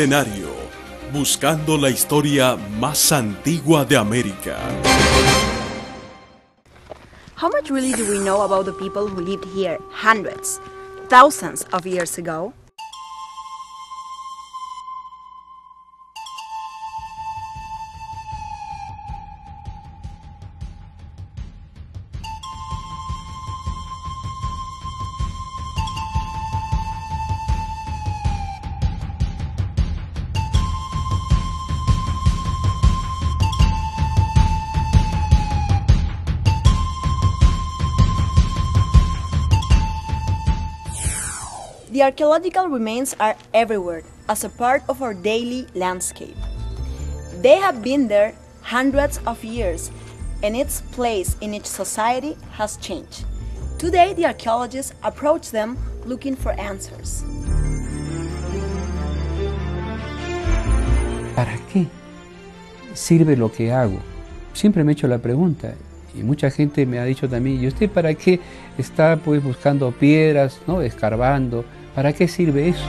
Milenario, buscando la historia más antigua de América. How much really do we know about the people who lived here hundreds, thousands of years ago? The archaeological remains are everywhere as a part of our daily landscape. They have been there hundreds of years and its place in each society has changed. Today, the archaeologists approach them looking for answers. ¿Para qué sirve lo que hago? Siempre me he hecho la pregunta y mucha gente me ha dicho también, ¿y usted para qué está pues buscando piedras, no, escarbando? ¿Para qué sirve eso?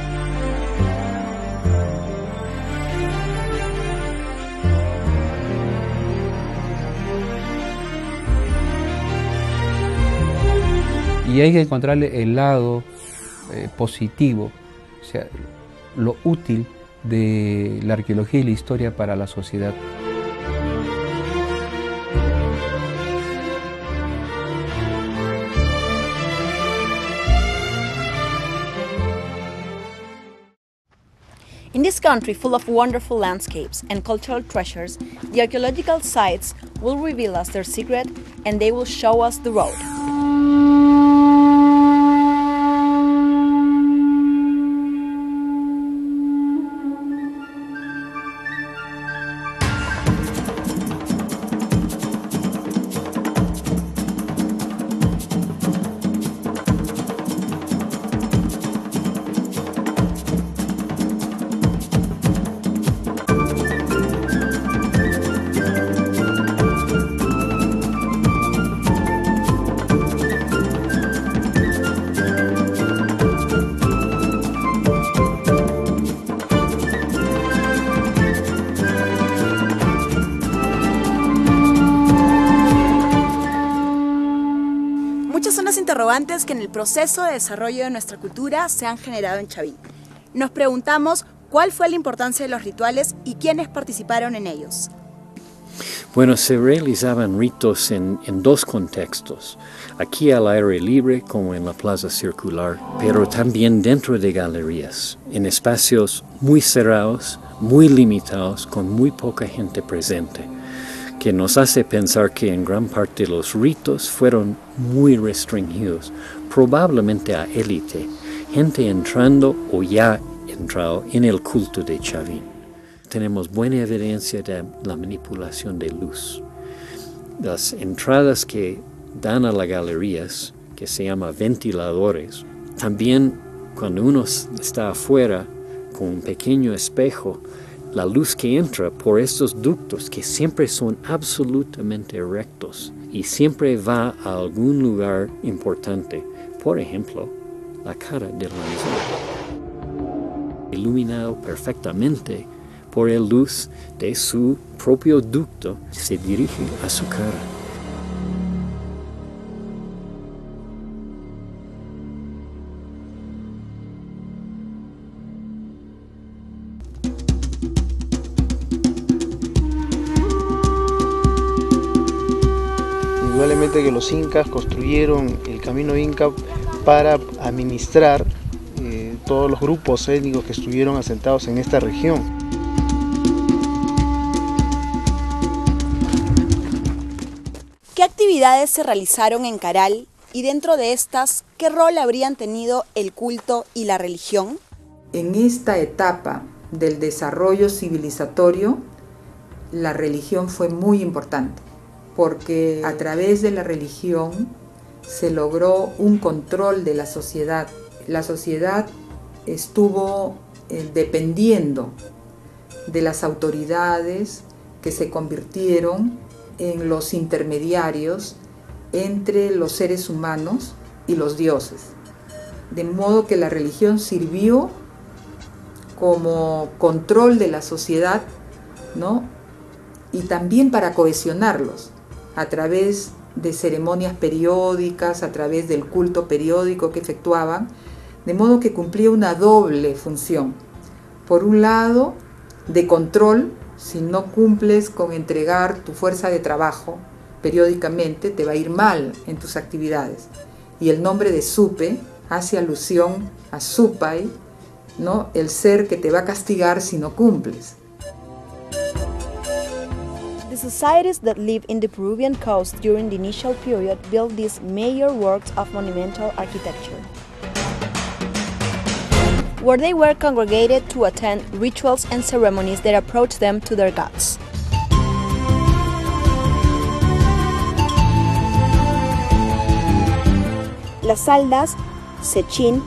Y hay que encontrarle el lado eh, positivo, o sea, lo útil de la arqueología y la historia para la sociedad. In this country full of wonderful landscapes and cultural treasures, the archaeological sites will reveal us their secret and they will show us the road. Interrogantes que en el proceso de desarrollo de nuestra cultura se han generado en Chavín. Nos preguntamos cuál fue la importancia de los rituales y quiénes participaron en ellos. Bueno, se realizaban ritos en, en, dos contextos, aquí al aire libre como en la plaza circular, pero también dentro de galerías, en espacios muy cerrados, muy limitados, con muy poca gente presente, que nos hace pensar que en gran parte los ritos fueron muy restringidos, probablemente a élite, gente entrando o ya entrado en el culto de Chavín tenemos buena evidencia de la manipulación de luz. Las entradas que dan a las galerías, que se llaman ventiladores, también cuando uno está afuera con un pequeño espejo, la luz que entra por estos ductos que siempre son absolutamente rectos y siempre va a algún lugar importante, por ejemplo, la cara del lanzador, iluminado perfectamente por el luz de su propio ducto se dirige a su cara. Indudablemente que los incas construyeron el camino inca para administrar eh, todos los grupos étnicos que estuvieron asentados en esta región. ¿Qué actividades se realizaron en Caral y dentro de estas, qué rol habrían tenido el culto y la religión? En esta etapa del desarrollo civilizatorio, la religión fue muy importante, porque a través de la religión se logró un control de la sociedad. La sociedad estuvo eh, dependiendo de las autoridades que se convirtieron en los intermediarios entre los seres humanos y los dioses. De modo que la religión sirvió como control de la sociedad, ¿no? Y también para cohesionarlos a través de ceremonias periódicas, a través del culto periódico que efectuaban, de modo que cumplía una doble función. Por un lado, de control, si no cumples con entregar tu fuerza de trabajo periódicamente, te va a ir mal en tus actividades. Y el nombre de Supe hace alusión a Supai, ¿no? el ser que te va a castigar si no cumples. Societies that lived in the Peruvian coast during the initial period built these major works of monumental architecture, where they were congregated to attend rituals and ceremonies that approached them to their gods. Las Aldas, Sechin,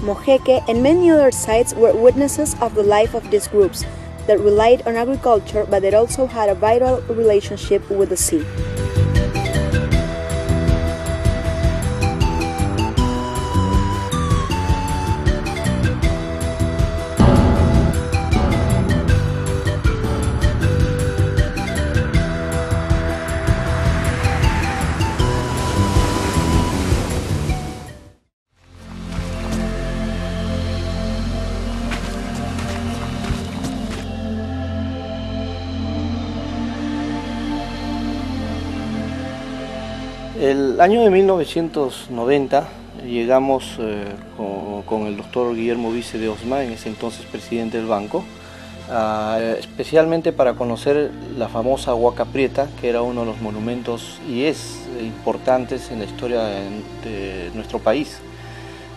Mojeque, and many other sites were witnesses of the life of these groups that relied on agriculture but that also had a vital relationship with the sea. El año de 1990 llegamos eh, con, el doctor Guillermo Vice de Osma, en ese entonces presidente del banco, especialmente para conocer la famosa Huaca Prieta, que era uno de los monumentos y es importantes en la historia de, de nuestro país.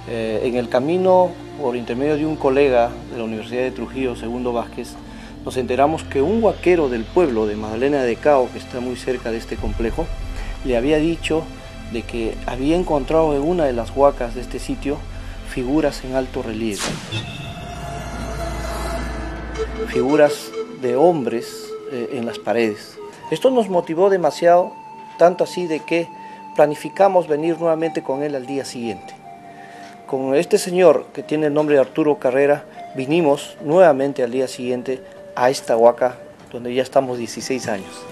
Eh, en el camino, por intermedio de un colega de la Universidad de Trujillo, Segundo Vázquez, nos enteramos que un huaquero del pueblo de Magdalena de Cao, que está muy cerca de este complejo, le había dicho de que había encontrado en una de las huacas de este sitio figuras en alto relieve. Figuras de hombres eh, en las paredes. Esto nos motivó demasiado, tanto así de que planificamos venir nuevamente con él al día siguiente. Con este señor, que tiene el nombre de Arturo Carrera, vinimos nuevamente al día siguiente a esta huaca, donde ya estamos 16 años.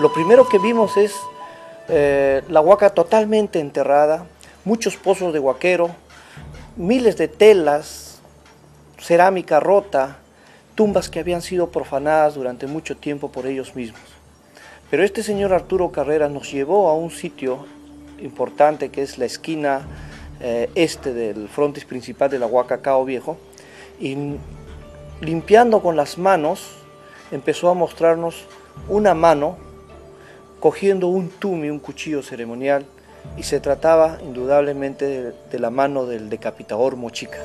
Lo primero que vimos es eh, la huaca totalmente enterrada, muchos pozos de huaquero, miles de telas, cerámica rota, tumbas que habían sido profanadas durante mucho tiempo por ellos mismos. Pero este señor Arturo Carrera nos llevó a un sitio importante que es la esquina eh, este del frontis principal de la Huaca Cao Viejo y limpiando con las manos empezó a mostrarnos una mano cogiendo un tumi, un cuchillo ceremonial, y se trataba indudablemente de, de la mano del decapitador Mochica.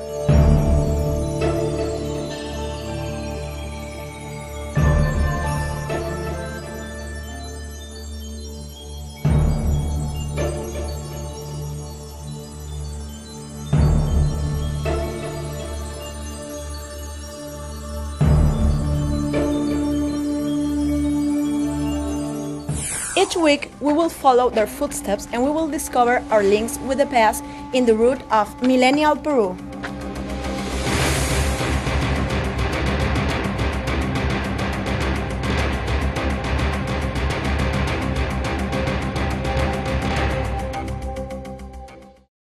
Each week, we will follow their footsteps and we will discover our links with the past in the route of Millennial Peru.